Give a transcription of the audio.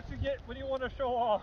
what you get when you want to show off.